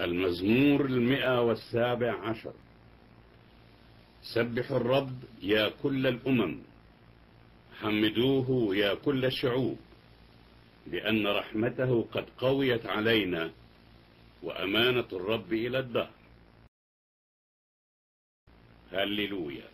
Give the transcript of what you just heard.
المزمور المئة والسابع عشر. سبحوا الرب يا كل الأمم حمدوه يا كل الشعوب لأن رحمته قد قويت علينا وأمانة الرب إلى الدهر. هللويا.